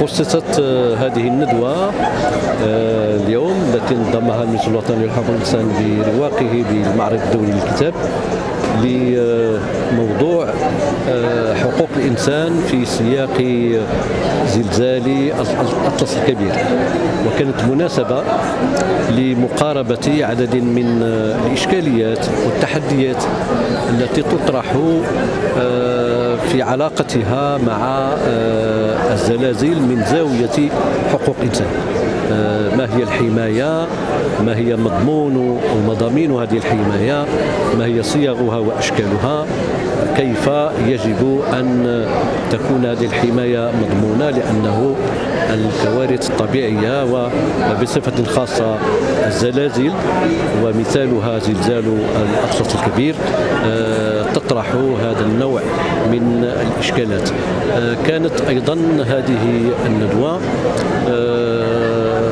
خصصت هذه الندوة اليوم التي نظمها المجلس الوطني لحقوق الإنسان برواقه بالمعرض الدولي للكتاب. لموضوع حقوق الإنسان في سياق زلزال الأطلس الكبير. وكانت مناسبة لمقاربة عدد من الإشكاليات والتحديات التي تطرح في علاقتها مع الزلازل من زاوية حقوق الإنسان. ما هي الحماية؟ ما هي مضمون ومضامين هذه الحماية؟ ما هي صيغها وأشكالها؟ كيف يجب أن تكون هذه الحماية مضمونة؟ لأنه الكوارث الطبيعية وبصفة خاصة الزلازل ومثالها زلزال الأطلس الكبير. تطرح هذا النوع من الإشكالات. كانت أيضا هذه الندوة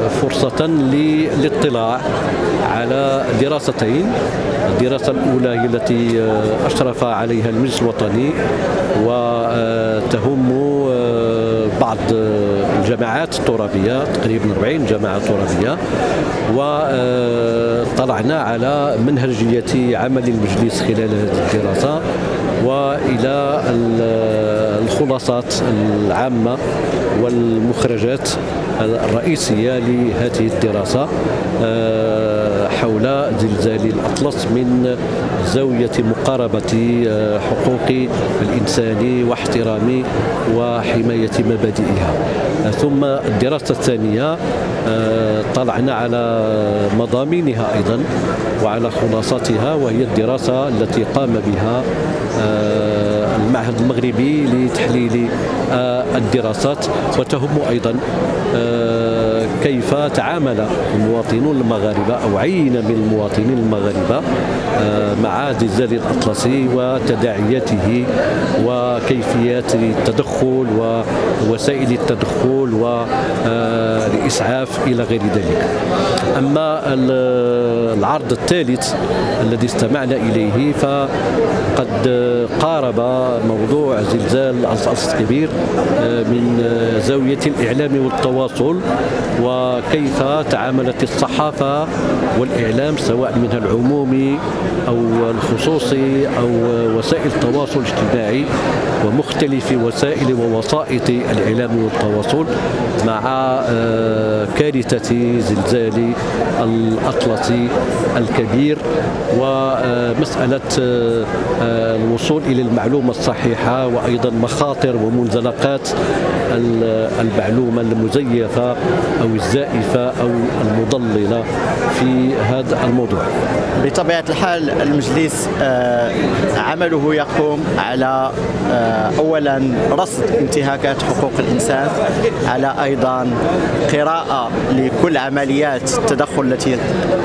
فرصة للاطلاع على دراستين. الدراسة الأولى هي التي أشرف عليها المجلس الوطني وتهم بعض الجماعات الترابية تقريبا 40 جماعة ترابية وطلعنا على منهجية عمل المجلس خلال هذه الدراسة وإلى الخلاصات العامة والمخرجات الرئيسية لهذه الدراسة. حول زلزال الأطلس من زاوية مقاربة حقوق الإنسان واحترام وحماية مبادئها. ثم الدراسة الثانية طلعنا على مضامينها أيضا وعلى خلاصاتها وهي الدراسة التي قام بها المعهد المغربي لتحليل الدراسات. وتهم أيضا كيف تعامل المواطنون المغاربة أو عين من المواطنين المغاربة مع زلزال الأطلسي وتداعياته وكيفيات التدخل ووسائل التدخل والاسعاف إلى غير ذلك. أما العرض الثالث الذي استمعنا إليه فقد قارب موضوع زلزال الاطلس الكبير من زاوية الإعلام والتواصل وكيف تعاملت الصحافة والإعلام سواء منها العمومي أو الخصوصي أو وسائل التواصل الاجتماعي ومختلف وسائل ووسائط الإعلام والتواصل مع كارثة زلزال الأطلسي الكبير ومسألة الوصول إلى المعلومة الصحيحة وأيضا مخاطر ومنزلقات المعلومة المزيفة أو الزائفة أو المضللة في هذا الموضوع. بطبيعة الحال المجلس عمله يقوم على أولا رصد انتهاكات حقوق الإنسان على أيضا قراءة لكل عمليات التدخل التي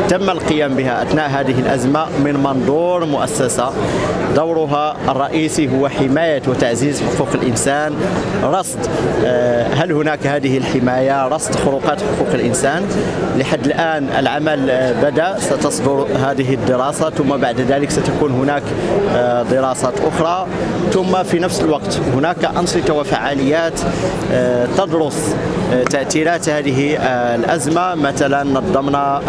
تم القيام بها أثناء هذه الأزمة من منظور مؤسسة. دورها الرئيسي هو حماية وتعزيز حقوق الإنسان. رصد هل هناك هذه الحماية؟ رصد خروقات حقوق الإنسان. لحد الآن العمل بدأ. ستصدر هذه الدراسة. ثم بعد ذلك ستكون هناك دراسات أخرى. ثم في نفس الوقت هناك أنشطة وفعاليات تدرس تأثيرات هذه الأزمة. مثلا نظمنا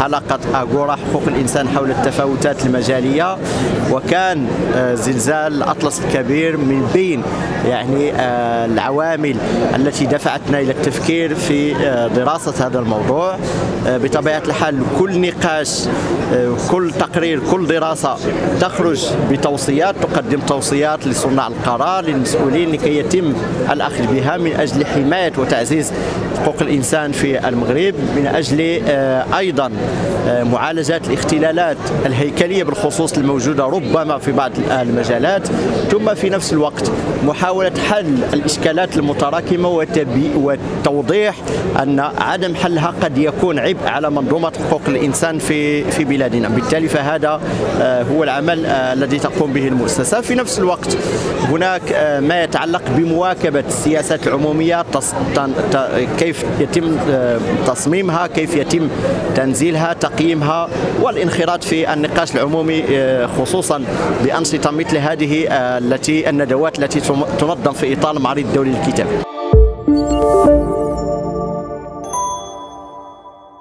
حلقة أغورا حقوق الإنسان حول التفاوتات المجالية. وكان زلزال الأطلس الكبير من بين يعني العوامل التي دفعتنا إلى التفكير في دراسة هذا الموضوع. بطبيعة الحال كل نقاش كل تقرير كل دراسة تخرج بتوصيات تقدم توصيات لصناع القرار للمسؤولين لكي يتم الأخذ بها من أجل حماية وتعزيز حقوق الإنسان في المغرب من أجل أيضا معالجة الاختلالات الهيكلية بالخصوص الموجودة ربما في بعض المجالات. ثم في نفس الوقت محاولة حل الإشكالات المتراكمة وتوضيح أن عدم حلها قد يكون عبء عبء على منظومة حقوق الإنسان في في بلادنا. بالتالي فهذا هو العمل الذي تقوم به المؤسسة. في نفس الوقت هناك ما يتعلق بمواكبة السياسات العمومية كيف يتم تصميمها كيف يتم تنزيلها تقييمها والانخراط في النقاش العمومي خصوصا بأنشطة مثل هذه التي الندوات التي تنظم في إطار المعرض الدولي للكتاب